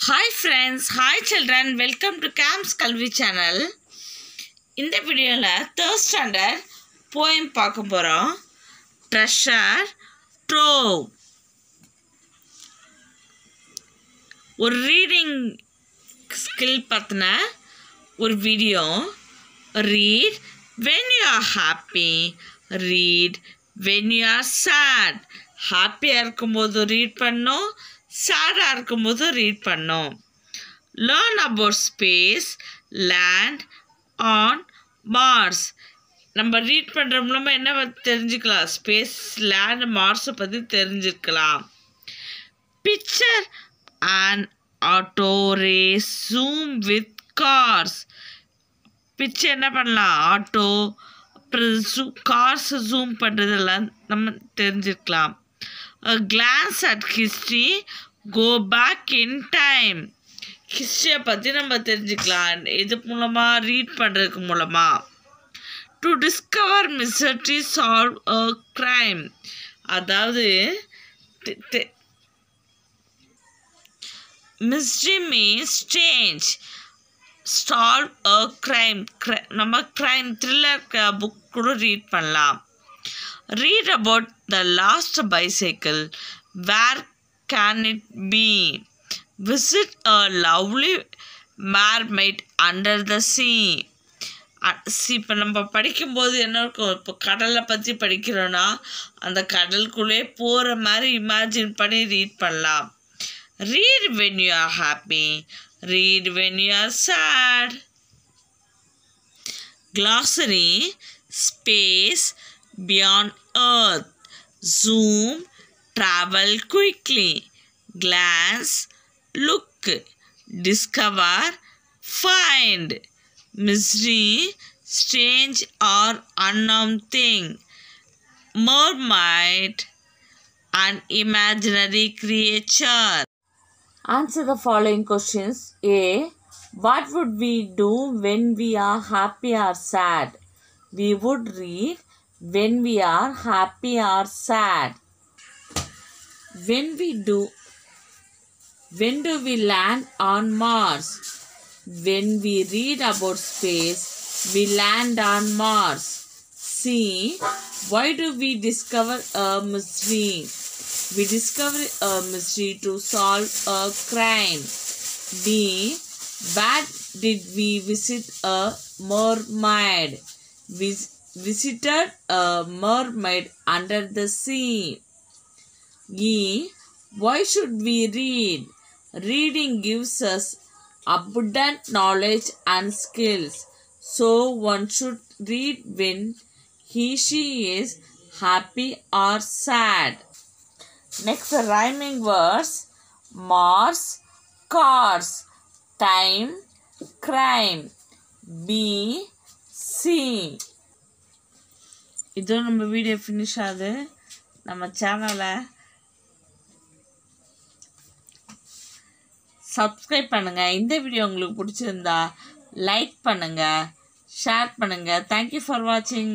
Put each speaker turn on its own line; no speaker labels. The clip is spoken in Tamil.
Hi friends hi children welcome to Camps Kalvi channel இந்த வீடியோவில் தேர்ட் ஸ்டாண்டர்ட் போயம் பார்க்க போகிறோம் ட்ரெஷர் ட்ரோ ஒரு ரீடிங் ஸ்கில் பற்றின ஒரு video read when you are happy read when you are sad ஹாப்பியாக இருக்கும்போது ரீட் பண்ணோம். சேடாக இருக்கும்போது ரீட் பண்ணோம். Learn about space land on Mars நம்ம ரீட் பண்ணுற மூலமாக என்ன தெரிஞ்சுக்கலாம்? ஸ்பேஸ் லேண்ட் மார்ஸை பற்றி தெரிஞ்சுக்கலாம். Picture and auto race zoom with cars picture என்ன பண்ணலாம்? ஆட்டோ அப்புறம் ஜூ கார்ஸை ஜூம் பண்ணுறதெல்லாம் நம்ம தெரிஞ்சுக்கலாம். Glance at history go back in time ஹிஸ்ட்ரியை பற்றி நம்ம தெரிஞ்சுக்கலாம். இது மூலமாக ரீட் பண்ணுறதுக்கு மூலமாக to discover mystery solve a crime அதாவது mystery means change solve a crime நம்ம க்ரைம் த்ரில்லர் புக் கூட ரீட் பண்ணலாம். Read about the lost bicycle where can it be visit a lovely mermaid under the sea இப்போ நம்ம படிக்கும்போது என்ன இருக்கும்? இப்போ கடலை பற்றி படிக்கிறோன்னா அந்த கடலுக்குள்ளே போகிற மாதிரி இமேஜின் பண்ணி ரீட் பண்ணலாம். Read when you are happy read when you are sad glossary space beyond earth. Zoom. Travel quickly. Glance. Look. Discover. Find. Mystery strange or unknown thing. Mermaid an imaginary creature.
Answer the following questions. A. What would we do when we are happy or sad? We would read when we are happy or sad. When we do when do we land on Mars? When we read about space, we land on Mars. C. Why do we discover a mystery? We discover a mystery to solve a crime. D. Where did we visit a mermaid? We visited a mermaid under the sea. E. Why should we read? Reading gives us abundant knowledge and skills. So one should read when he she is happy or sad. Next rhyming verse Mars, cars, time, crime, B, C.
இதோ நம்ம வீடியோ ஃபினிஷ் ஆகுது. நம்ம சேனலை
சப்ஸ்கிரைப் பண்ணுங்கள் இந்த வீடியோ உங்களுக்கு பிடிச்சிருந்தா லைக் பண்ணுங்கள் ஷேர் பண்ணுங்கள் தேங்க்யூ ஃபார் வாட்சிங்